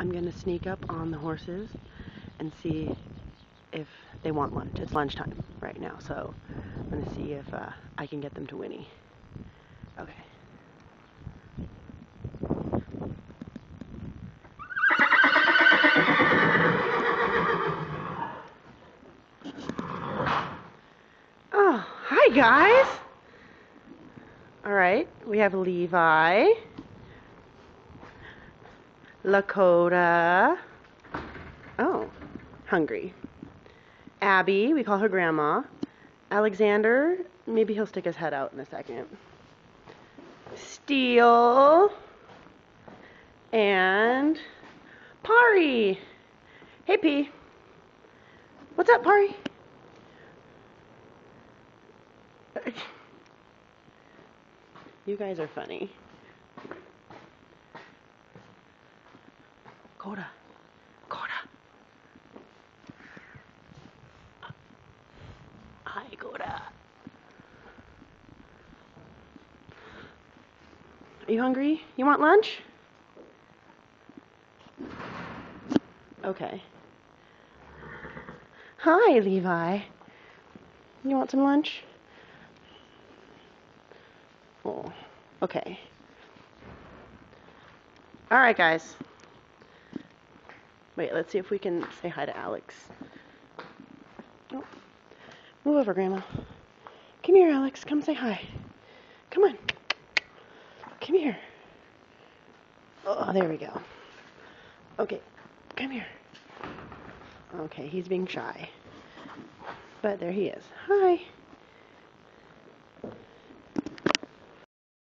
I'm gonna sneak up on the horses and see if they want lunch. It's lunchtime right now, so I'm gonna see if uh, I can get them to whinny. Okay. Oh, hi guys. All right, we have Levi, Lakota. Oh, hungry. Abby, we call her Grandma. Alexander, maybe he'll stick his head out in a second. Steele. And Pari. Hey, P. What's up, Pari? You guys are funny. Coda. Coda. Hi, Coda. Are you hungry? You want lunch? Okay. Hi, Levi. You want some lunch? Oh, okay. All right, guys. Wait, let's see if we can say hi to Alex. Oh. Move over, Grandma. Come here, Alex. Come say hi. Come on. Come here. Oh, there we go. Okay, come here. Okay, he's being shy. But there he is. Hi.